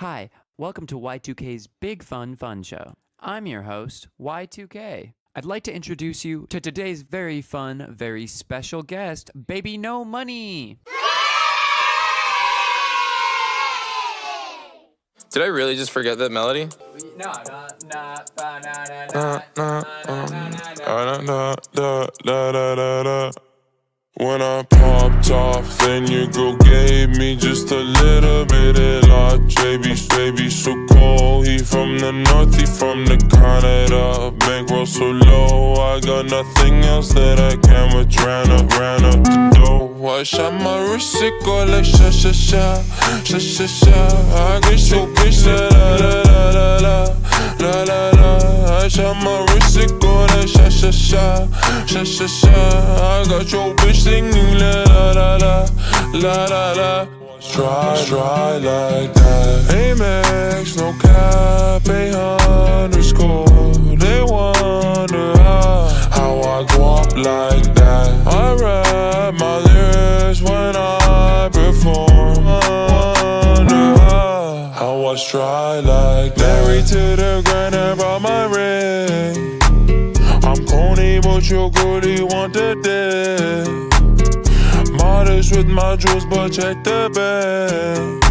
Hi, welcome to Y2K's Big Fun Fun Show. I'm your host, Y2K. I'd like to introduce you to today's very fun, very special guest, Baby No Money. Did I really just forget that melody? No, no, no. When I popped off, then your girl gave me just a the north, he from the Canada. Bankroll so low, I got nothing else that I can but ran up, ran up the dough. I shot my wrist, it go like sha sha sha, sha sha sha. I get so bitch, la la la la la la la la. I shot my wrist, it go like sha sha sha, sha sha sha. I got your bitch singing la la la la la la. Try, try like that. A underscore. They wonder how, how I go up like that. I rap my lyrics when I perform. How, I try like that. Married to the grind, I brought my ring. I'm corny, but your girlie want the dick. Modest with my jewels, but check the bag.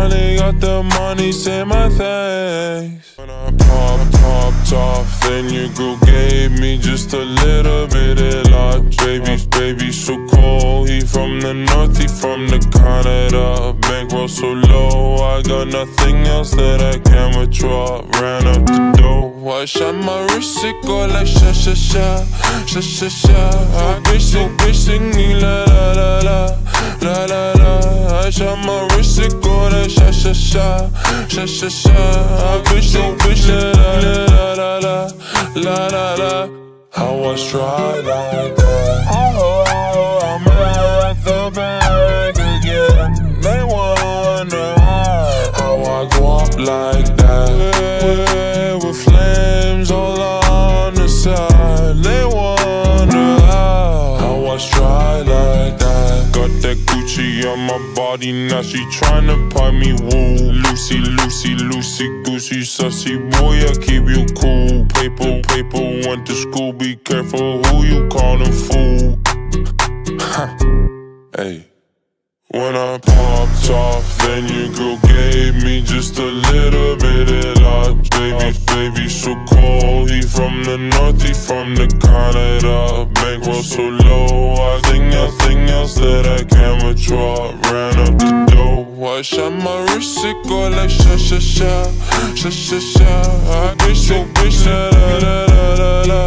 Finally got the money, say my thanks. When I popped, popped off, then your girl gave me just a little bit of lot. Baby, baby, so cold. He from the north, he from the Canada. Bankroll so low, I got nothing else that I can withdraw. Ran up the dough. I shot my wrist, it go like sha sha sha, sha sha sha. I get so bitch singing la la la la, la la la. I shot my sha sha sha. I get so bitch la la la la la la la. I was try like that. Oh, I'm at the bank again. They wonder how, I go up like that. With flames all on the side. They try like that. Got that Gucci on my body, now she tryna pipe me woo. Lucy, Lucy, Lucy, Goosey, sussy boy, I keep you cool. Paper, paper, went to school, be careful who you callin' fool. hey. When I popped off, then your girl gave me just a little bit of lot. Baby, baby, so cold. He from the north, he from the Canada so low I think nothing else that I can withdraw Ran up the door, I shot my wrist, it go like sha sha sha Sha sha sha I wish it, wish la la la la la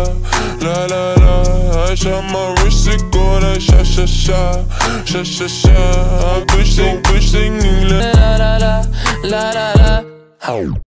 La la la I shot my wrist, it go like sha sha sha Sha sha sha I wish it, wish it, la la la La la la How?